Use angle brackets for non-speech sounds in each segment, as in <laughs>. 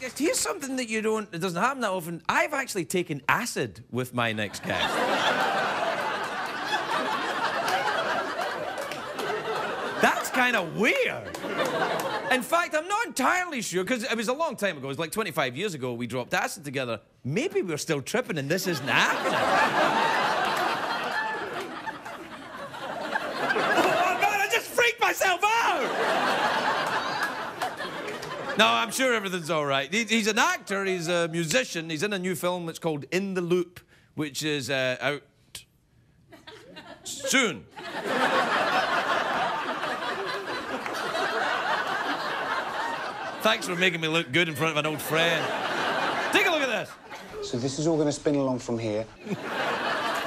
here's something that you don't. It doesn't happen that often. I've actually taken acid with my next guest. That's kind of weird. In fact, I'm not entirely sure because it was a long time ago. It was like 25 years ago. We dropped acid together. Maybe we're still tripping, and this isn't happening. <laughs> oh man, I just freaked myself out. No, I'm sure everything's all right. He- He's an actor, he's a musician, he's in a new film that's called In the Loop, which is uh, out soon. Thanks for making me look good in front of an old friend. Take a look at this. So this is all going to spin along from here.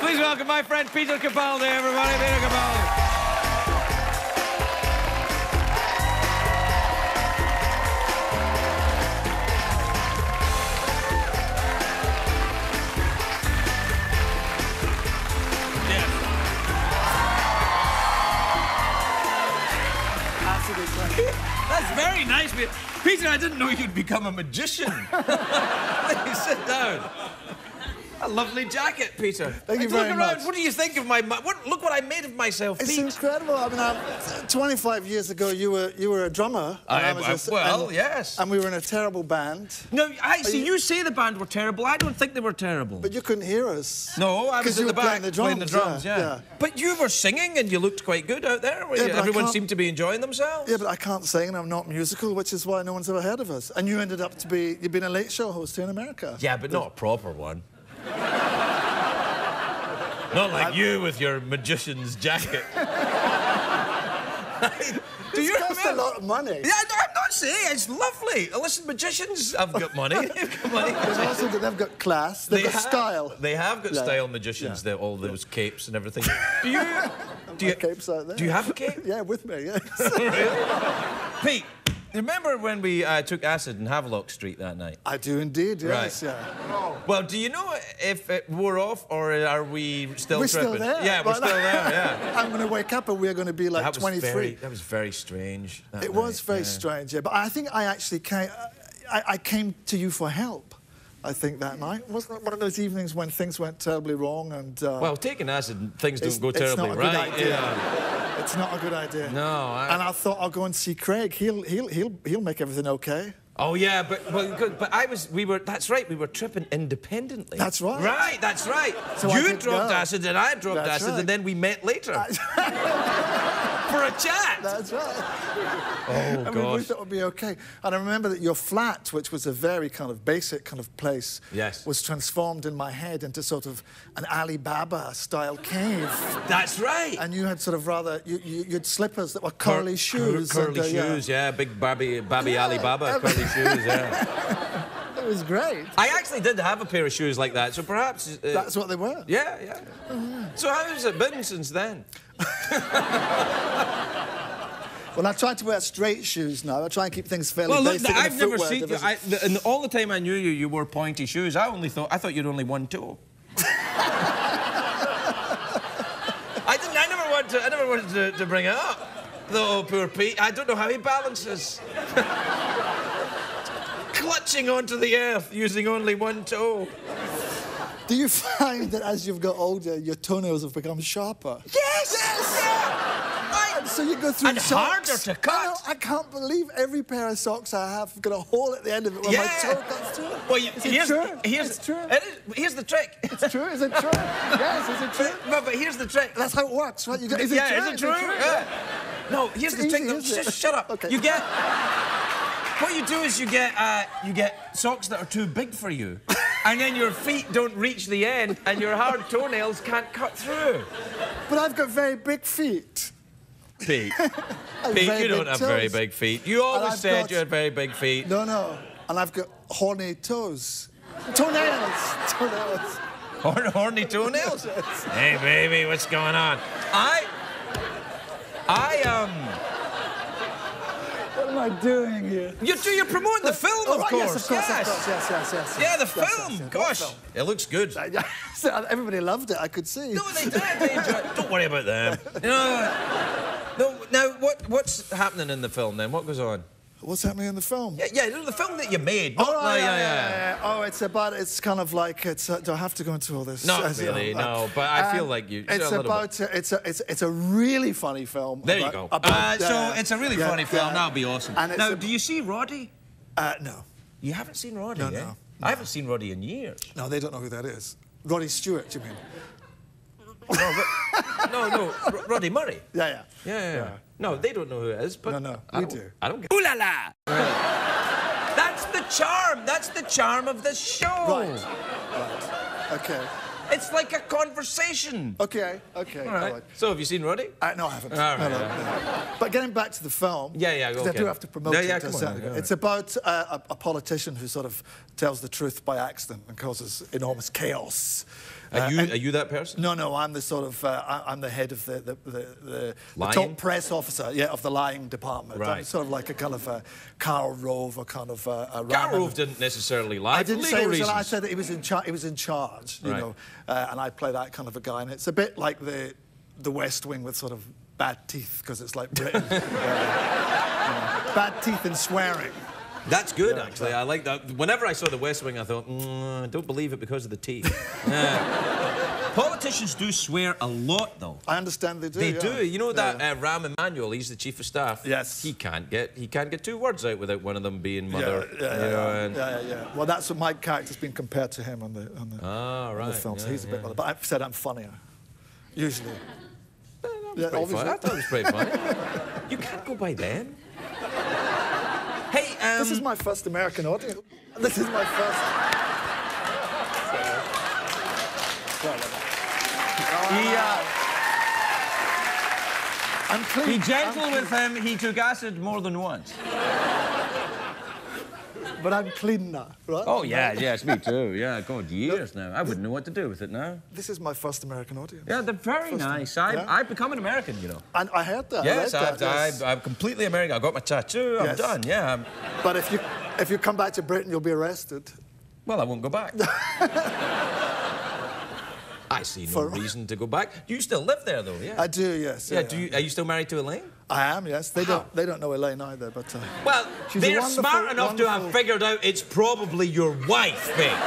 Please welcome my friend Peter Capaldi, everybody. Peter Capaldi. Very nice, Peter. I didn't know you'd become a magician. <laughs> Please sit down. A lovely jacket, Peter. Thank you Look very around. much. What do you think of my? What, look what I made of myself, It's Pete. incredible. I mean, I'm, 25 years ago, you were you were a drummer. and I- was uh, I- s- well, and- yes. And we were in a terrible band, No, I see. you- You say the band were terrible. I don't think they were terrible. but you couldn't hear us. no, I was in the back playing the drums. playing the drums. Yeah, yeah. But you were singing and you looked quite good out there. Yeah, Everyone seemed to be enjoying themselves. Yeah, but I can't sing and I'm not musical, which is why no one's ever heard of us. And you ended up to be, you've been a late show host here in America. Yeah, but not a proper one. Not like you with your magician's jacket. <laughs> Do you cost a lot of money. Yeah, no, I'm not saying it's lovely. Listen, magicians have got money. <laughs> They've got money. There's also that they've got class, they've got have, style. They have got Yeah. style magicians. Yeah. They, all those capes and everything. <laughs> Do you? Do you? Cape's out there. Do you have a cape? Yeah, with me, yes. Pete, remember when we uh, took acid in Havelock Street that night? I do indeed, yes, Right. yeah. Well, do you know if it wore off or are we still We're tripping? still there. Yeah, we're still there. <laughs> Yeah. I'm going to wake up and we're going to be like that 23. very. That was very strange. It was very yeah. strange, yeah. But I think I actually came, I, I came to you for help. I think that night wasn't it one of those evenings when things went terribly wrong and. Uh, Well, taking acid, things don't go it's terribly not a right. Yeah. It's not a good idea. No, I- And I thought I'll go and see Craig. He'll he'll he'll he'll make everything okay. Oh yeah, but but good. But I was. We were. That's right. We were tripping independently. That's right. Right. That's right. So you dropped go. acid and I dropped That's acid, right. and then we met later <laughs> for a chat. That's right. oh I mean, we thought it would be okay. And I remember that your flat, which was a very kind of basic kind of place, Yes. was transformed in my head into sort of an Alibaba style cave. That's right. And you had sort of rather, you, you, you had slippers that were Cur- curly shoes. cur- and, curly uh, yeah. shoes, yeah. Big Barbie, Barbie Yeah. Alibaba, curly shoes, yeah. <laughs> It was great. I actually did have a pair of shoes like that, so perhaps. Uh, That's what they were. Yeah, yeah. So how has it been since then? <laughs> Well, I try to wear straight shoes now. I try and keep things fairly Well, look, basic in the I've never seen you. I, the, and all the time I knew you, you wore pointy shoes. I only thought I thought you'd only one toe. <laughs> I didn't. I never wanted. To, I never wanted to, to bring it up. Though poor Pete, I don't know how he balances. <laughs> Clutching onto the earth using only one toe. Do you find that as you've got older, your toenails have become sharper? Yes. Yes. Yeah. And so you go through And socks. harder to I, cut. know, I can't believe every pair of socks I have got a hole at the end of it where my Yeah. toe cuts through. Well, you, is it here's, true? Here's, it's true. It is, here's the trick. It's true. Is it true? yes, is it true? But, but here's the trick. That's how it works, right? You is it yeah, true? is it true? Yeah. No, here's It's the trick. easy, though. Just shut up. Okay. You get what you do is you get uh, you get socks that are too big for you, <laughs> and then your feet don't reach the end, and your hard toenails can't cut through. But I've got very big feet. Pete, <laughs> Pete, you don't big have very big feet. You always said got- you had very big feet. No, no. And I've got horny toes. Toenails. <laughs> Toenails. Horn, horny toenails. hey, baby, what's going on? I, I um. What am I doing here? You do. You're promoting the film, Oh, of right, course. Yes, of course, yes. of course. Yes, yes, yes. Yeah, the yes, yes, film. yes, yes. Gosh, What it looks good. film? <laughs> Yeah, so Everybody loved it, I could see. No, they did. They enjoyed it. Don't worry about them. No, no. Now, what what's happening in the film then? What goes on? What's happening in the film? Yeah, yeah, the film that you made. Oh, the- yeah, yeah, yeah, yeah. Oh, it's about. It's kind of like it's. Uh, do I have to go into all this? Not As- really, uh, no, but I feel like you- It's a about. uh, it's a. It's it's a really funny film. There you go. about, uh, so uh, it's a really funny film. That'll be awesome. And now, a- do you see Roddy? Uh, no, You haven't seen Roddy, No, eh? no, I haven't seen Roddy in years. no, they don't know who that is. Roddy Stewart, you mean? no, no, Roddy Murray. Yeah, yeah. Yeah, yeah, yeah. No, they don't know who it is, but No, no, I we do. I don't get. Ooh la la! That's the charm. That's the charm of the show. Right. Right. Okay. It's like a conversation. Okay. Okay. All right. So, have you seen Roddy? Uh, no, I haven't. All right, no, no, no. But getting back to the film. Yeah, yeah, 'cause I okay. do have to promote it. yeah, to on, yeah, all It's about uh, a, a politician who sort of tells the truth by accident and causes enormous chaos. Are Uh, you are you that person? No, no, I'm the sort of uh, I- I'm the head of the the, the, the, top press officer, yeah, of the lying department. Right. I'm sort of like a kind of a Karl Rove, a kind of a, a Raman. Rove didn't necessarily lie. I didn't say it was. I said that he was in charge. He was in charge, you know, uh, and I play that kind of a guy, and it's a bit like the the West Wing with sort of bad teeth because it's like Britain, <laughs> bad teeth and swearing. That's good, actually. I like that. Whenever I saw The West Wing, I thought, mm, I don't believe it because of the. <laughs> Yeah. Politicians do swear a lot, though. I understand they do. They yeah. do. You know that yeah. uh, Rahm Emanuel, he's the chief of staff. Yes. He can't get he can't get two words out without one of them being mother. yeah, yeah, yeah, and- yeah, yeah, yeah. Well, that's what my character's been compared to him on the on the, Ah, on the right, film. so he's a bit, yeah. like- but I've said I'm funnier, usually. That was Yeah, pretty obviously. funny. I thought it was pretty <laughs> funny. you can't go by them. Hey, um, This is my first American audience. This is my first. Sorry. Sorry about that. he, uh, I'm clean. be gentle I'm with him. He took acid more than once. But I'm clean now, right? Oh yeah, yes, me too. Yeah, God, years now. I wouldn't know what to do with it now. This is my first American audience. Yeah, they're very First nice. I, Yeah. I've become an American, you know. And I heard that. Yes, I that, yes. I've, I'm completely American. I got my tattoo. I'm Yes. done. Yeah. I'm- But if you if you come back to Britain, you'll be arrested. well, I won't go back. <laughs> I see no For- reason to go back. Do you still live there, though, yeah. I do, yes. yeah. Do you, are you still married to Elaine? I am, yes. They don't they don't know Elaine either, but. Uh, Well, they're wonderful- smart enough to have figured out it's probably your wife, babe.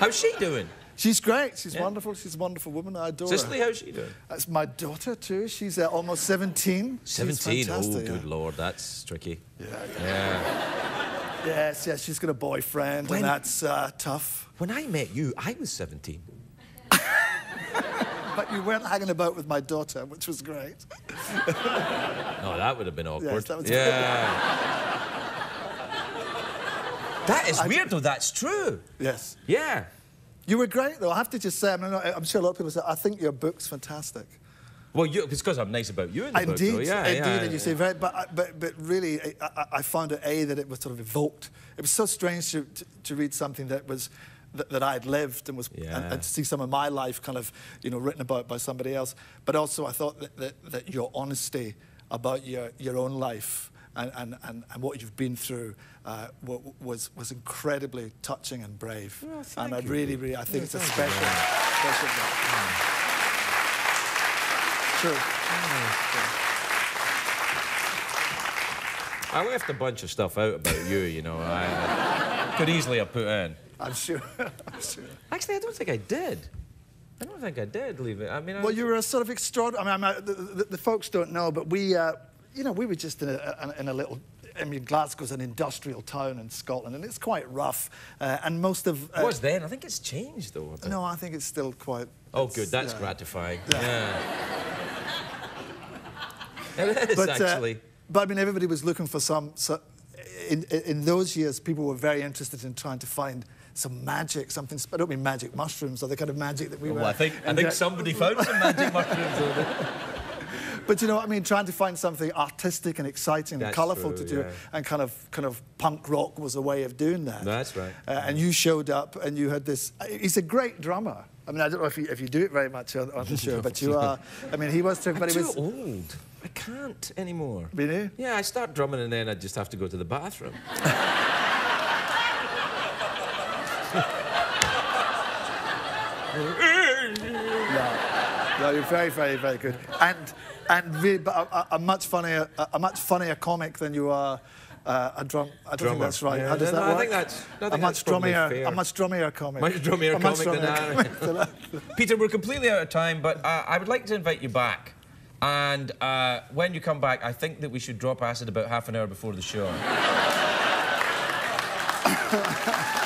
How's she doing? She's great. She's wonderful. She's a wonderful woman. I adore Cecily, her. how's she doing? That's my daughter too. She's uh, almost 17. She's 17. Oh, good yeah. lord, that's tricky. Yeah, Yeah. Yes, yes. She's got a boyfriend, When- and that's uh, tough. When I met you, I was 17. But you weren't hanging about with my daughter, which was great. Oh, that would have been awkward. that was- yeah. that is weird, though. That's true. Yes. Yeah. You were great, though. I have to just say, I mean, I'm sure a lot of people say, I think your book's fantastic. Well, you, it's because I'm nice about you in the Indeed, book, though. Yeah, indeed, yeah, and you yeah. say very, but, but, but really, I, I- I found it a that it was sort of evoked. It was so strange to, to, to read something that was that, that I had lived and was Yeah. and to see some of my life kind of you know written about by somebody else. But also, I thought that, that, that your honesty about your your own life. And, and, and, and what you've been through uh, was, was incredibly touching and brave. Oh, thank and I you. really, really, I think it's a special, you. special book. True. I left a bunch of stuff out about you, you know. I could easily have put in. I'm sure. <laughs> I'm sure. Actually, I don't think I did. I don't think I did leave it. I mean, I Well, you were a sort of extraordinary. I mean, I, the, the, the folks don't know, but we, uh, you know, we were just in a, in a little. I mean, Glasgow's an industrial town in Scotland, and it's quite rough. Uh, and most of. It was then. I think it's changed, though. No, I think it's still quite. Oh, good. That's yeah. gratifying. Yeah. Yeah. <laughs> it is, But, uh, actually. but I mean, everybody was looking for some. So, in in those years, people were very interested in trying to find some magic, something. I don't mean magic mushrooms or the kind of magic that we were. well, I think, I think uh, somebody found some magic mushrooms over there. <laughs> But you know what I mean? Trying to find something artistic and exciting and colourful to do, yeah. and kind of, kind of punk rock was a way of doing that. That's right. Uh, and you showed up, and you had this. He's a great drummer. I mean, I don't know if you, if you do it very much on, on the show, but you <laughs> are. I mean, he was. I'm But he too was. old. I can't anymore. Really? Yeah, I start drumming and then I just have to go to the bathroom. <laughs> <laughs> No, no, you're very, very, very good. And and re- but a, a, a much funnier, a, a much funnier comic than you are. Uh, a drum. I don't think Drummer. that's right. Yeah, How does no, that no, I think that's- no, I a think much that's drummier, a much drummier comic. Much drummier A much comic than that. <laughs> Peter, we're completely out of time, but uh, I would like to invite you back. And uh, when you come back, I think that we should drop acid about half an hour before the show. <laughs>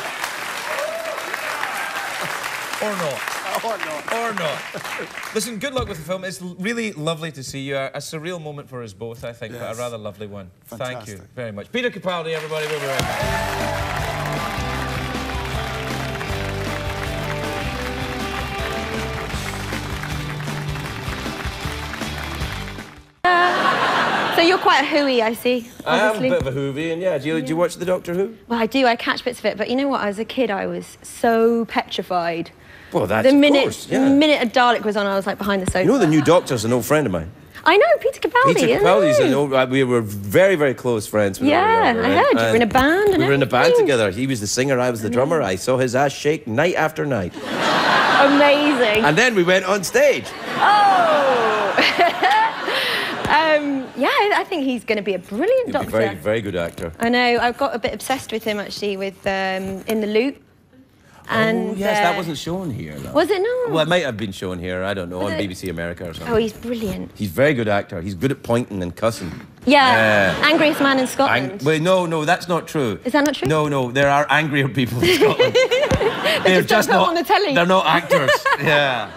or not. <laughs> Or not. Or not. Listen, good luck with the film. It's really lovely to see you. A, a surreal moment for us both, I think, but a rather lovely one. Fantastic. Thank you very much. Peter Capaldi, everybody. We'll be right back. <laughs> So you're quite a hooey, I see. I am a Obviously. bit of a hoovy, and yeah, do you, do you watch the Doctor Who? Well, I do. I catch bits of it, but you know what? As a kid, I was so petrified. Well, that's the of minute, course, yeah. the minute a Dalek was on, I was like behind the sofa. You know, the new Doctor's an old friend of mine. I know Peter Capaldi. Peter Capaldi's an old. uh, We were very, very close friends. Yeah, we were younger, I heard. You were in a band and we were in a band together. He was the singer, I was the drummer. I saw his ass shake night after night. Amazing. And then we went on stage. oh. <laughs> um, yeah, I think he's going to be a brilliant be doctor. very, very good actor. I know. I got a bit obsessed with him actually with um, In the Loop. And oh, yes, that uh, wasn't shown here. though. Was it not? Well, it might have been shown here. I don't know on it? BBC America or something. Oh, he's brilliant. He's a very good actor. He's good at pointing and cussing. Yeah. Yeah. Angriest man in Ang- Scotland. Wait, no, no, that's not true. Is that not true? No, no, there are angrier people in <laughs> Scotland. they're just don't on the telly. They're not actors. <laughs> yeah.